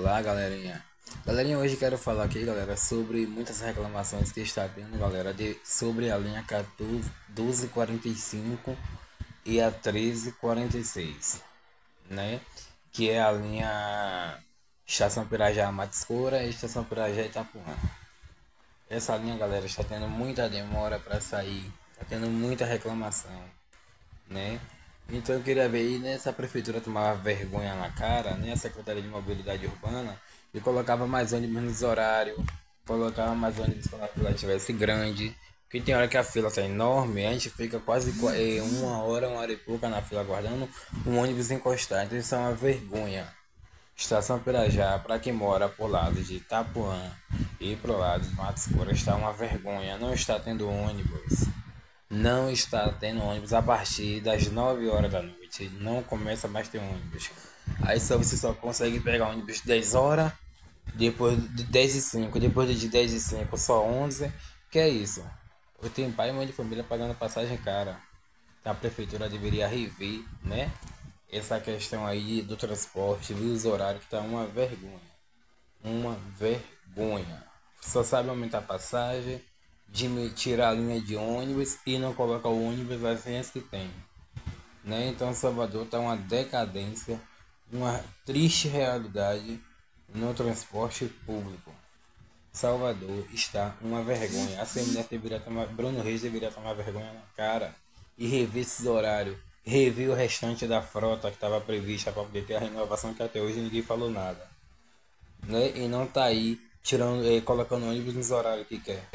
Olá, galerinha. Galerinha, hoje quero falar aqui, galera, sobre muitas reclamações que está tendo, galera, de, sobre a linha 14, 1245 e a 1346, né? Que é a linha Estação Pirajá Matiscoura e Estação Pirajá Itapuã. Essa linha, galera, está tendo muita demora para sair, está tendo muita reclamação, né? Então eu queria ver aí nessa prefeitura tomava vergonha na cara, né? A Secretaria de Mobilidade Urbana e colocava mais ônibus nos horários, colocava mais ônibus quando a fila estivesse grande. Porque tem hora que a fila está enorme, a gente fica quase eh, uma hora, uma hora e pouca na fila aguardando um ônibus encostar. Então isso é uma vergonha. Estação Pirajá, para quem mora por lado de Itapuã e pro lado de Matos Cura, está uma vergonha. Não está tendo ônibus não está tendo ônibus a partir das 9 horas da noite. Não começa mais a ter ônibus. Aí só você só consegue pegar ônibus 10 horas, depois de 10 e 5, depois de 10 e 5 só 11. Que é isso? Eu tenho pai e mãe de família pagando passagem cara. Então a prefeitura deveria rever, né? Essa questão aí do transporte, dos horários, que tá uma vergonha. Uma vergonha. Só sabe aumentar a passagem de tirar a linha de ônibus e não colocar o ônibus nas linhas que tem. Né? Então Salvador está uma decadência, uma triste realidade no transporte público. Salvador está uma vergonha. A CMDF deveria tomar, Bruno Reis deveria tomar vergonha na cara e rever esses horários, rever o restante da frota que estava prevista para poder ter a renovação que até hoje ninguém falou nada. Né? E não tá aí tirando, eh, colocando ônibus nos horários que quer.